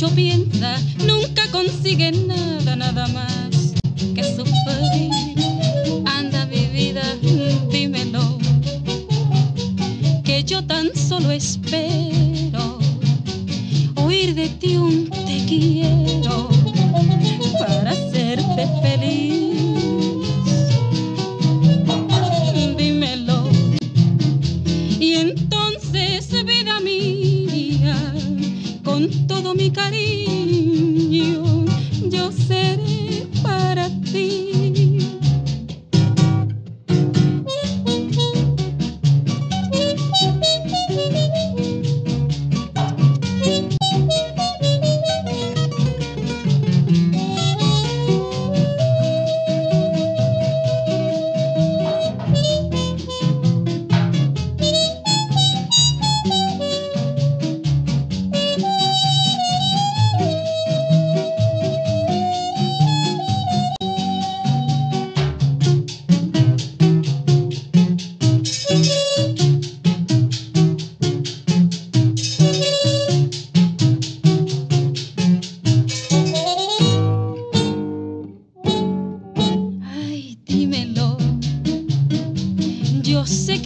mucho piensa nunca consigue nada, nada más que sufrir. Anda mi vida, dímelo, que yo tan solo espero oír de ti un te quiero mi cariño,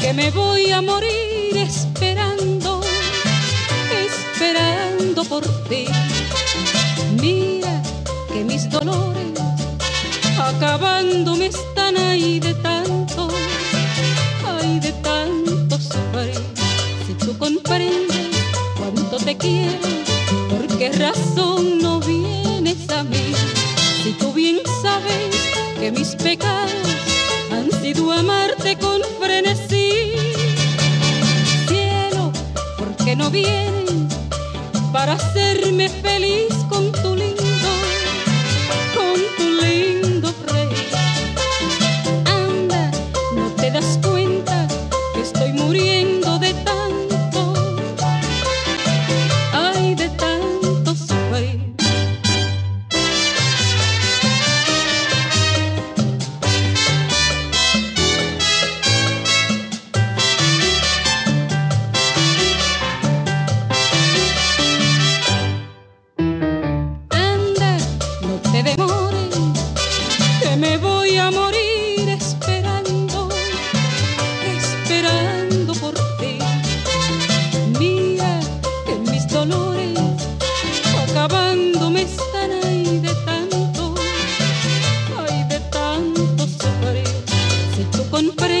que me voy a morir. Hacerme feliz con tu línea con